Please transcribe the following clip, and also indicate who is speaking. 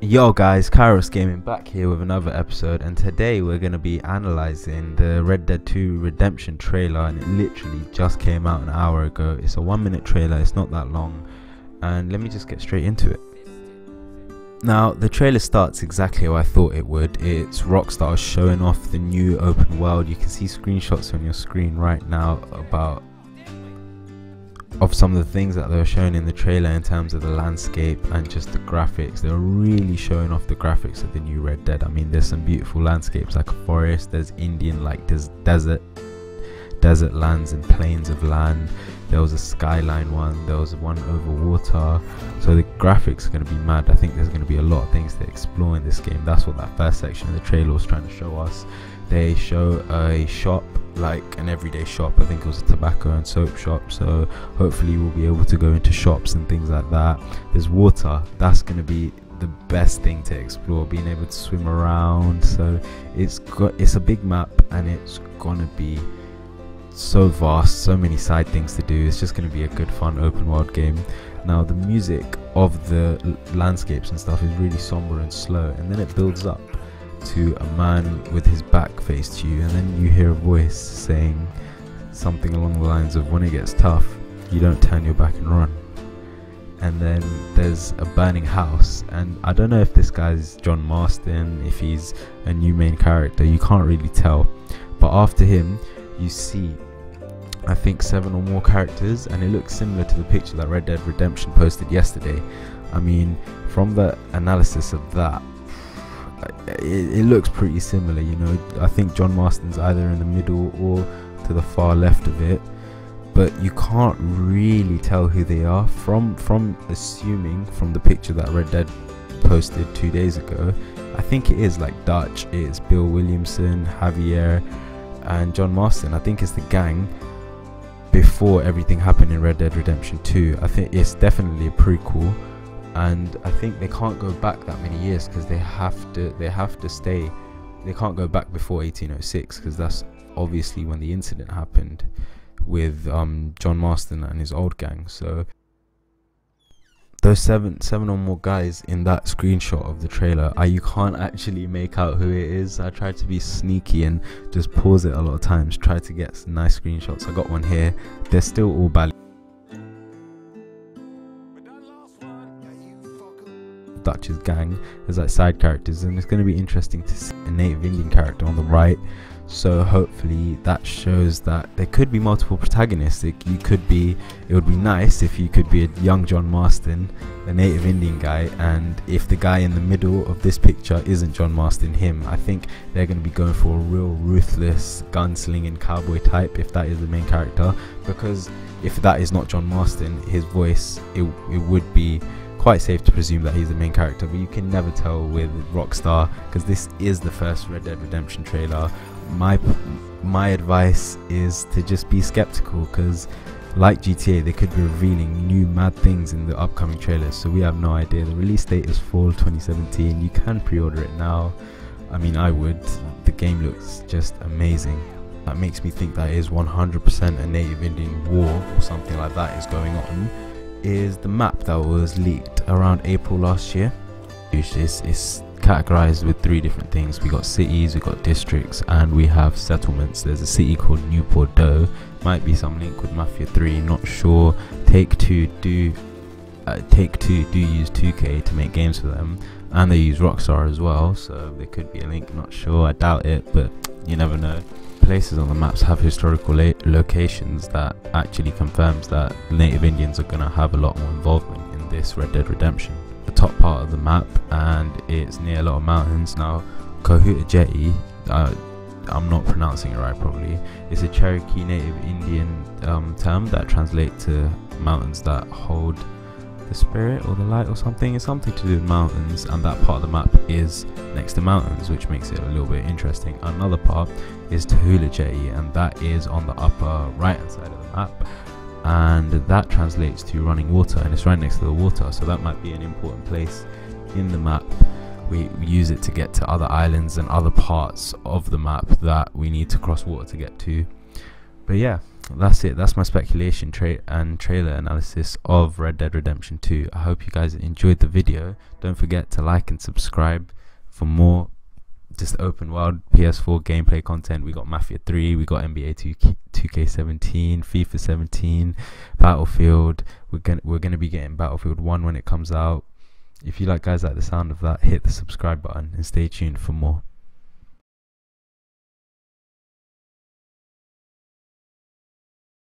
Speaker 1: Yo guys, Kairos Gaming back here with another episode and today we're going to be analysing the Red Dead 2 Redemption trailer and it literally just came out an hour ago. It's a one minute trailer, it's not that long and let me just get straight into it. Now the trailer starts exactly how I thought it would. It's Rockstar showing off the new open world. You can see screenshots on your screen right now about of some of the things that they were showing in the trailer in terms of the landscape and just the graphics. They were really showing off the graphics of the new Red Dead. I mean, there's some beautiful landscapes like a forest. There's Indian like there's desert, desert lands and plains of land. There was a skyline one. There was one over water. So the graphics are going to be mad. I think there's going to be a lot of things to explore in this game. That's what that first section of the trailer was trying to show us. They show a shop like an everyday shop. I think it was a tobacco and soap shop. So hopefully we'll be able to go into shops and things like that. There's water. That's going to be the best thing to explore. Being able to swim around. So it's got it's a big map and it's gonna be so vast. So many side things to do. It's just going to be a good fun open world game. Now the music of the landscapes and stuff is really somber and slow, and then it builds up to a man with his back faced to you, and then you hear a voice saying something along the lines of, When it gets tough, you don't turn your back and run. And then there's a burning house, and I don't know if this guy's John Marston, if he's a new main character, you can't really tell. But after him, you see I think seven or more characters, and it looks similar to the picture that Red Dead Redemption posted yesterday. I mean, from the analysis of that, it, it, looks pretty similar. You know, I think John Marston's either in the middle or to the far left of it, but you can't really tell who they are from from assuming from the picture that Red Dead posted two days ago. I think it is like Dutch. It's Bill Williamson, Javier, and John Marston. I think it's the gang before everything happened in Red Dead Redemption 2. I think it's definitely a prequel and I think they can't go back that many years because they have to they have to stay they can't go back before 1806 because that's obviously when the incident happened with um, John Marston and his old gang so those seven seven or more guys in that screenshot of the trailer. I, you can't actually make out who it is. I tried to be sneaky and just pause it a lot of times try to get some nice screenshots. I got one here. They're still all bad. Dutch's gang. As like side characters, and it's going to be interesting to see. A native Indian character on the right. So hopefully that shows that there could be multiple protagonists. It, you could be. It would be nice if you could be a young John Marston, a native Indian guy, and if the guy in the middle of this picture isn't John Marston, him. I think they're going to be going for a real ruthless gunslinging cowboy type if that is the main character. Because if that is not John Marston, his voice it it would be quite safe to presume that he's the main character, but you can never tell with Rockstar because this is the first Red Dead Redemption trailer. My my advice is to just be skeptical because like GTA they could be revealing new mad things in the upcoming trailers so we have no idea. The release date is fall 2017 you can pre-order it now. I mean I would. The game looks just amazing. That makes me think that is 100% a native Indian war or something like that is going on. Is the map that was leaked around April last year. It's, it's categorized with three different things. We got cities, we got districts, and we have settlements. There's a city called Newport Doe. Might be some link with Mafia 3. Not sure. Take Two do uh, Take Two do use 2K to make games for them, and they use Rockstar as well. So there could be a link. Not sure. I doubt it, but you never know places on the maps have historical locations that actually confirms that native Indians are going to have a lot more involvement in this Red Dead Redemption. Top part of the map and it's near a lot of mountains. Now, Cohutta Jetty, uh, I'm not pronouncing it right probably, it's a Cherokee Native Indian um, term that translates to mountains that hold the spirit or the light or something. It's something to do with mountains, and that part of the map is next to mountains, which makes it a little bit interesting. Another part is Tahula Jetty, and that is on the upper right hand side of the map. And that translates to running water, and it's right next to the water, so that might be an important place in the map. We, use it to get to other islands and other parts of the map that we need to cross water to get to. But yeah, that's it. That's my speculation tra- and trailer analysis of Red Dead Redemption 2. I hope you guys enjoyed the video. Don't forget to like and subscribe for more just open world PS4 gameplay content. We got Mafia 3, we got NBA 2K, 2K17, FIFA 17, Battlefield. We're gonna we're gonna be getting Battlefield 1 when it comes out. If you like guys like the sound of that, hit the subscribe button and stay tuned for more.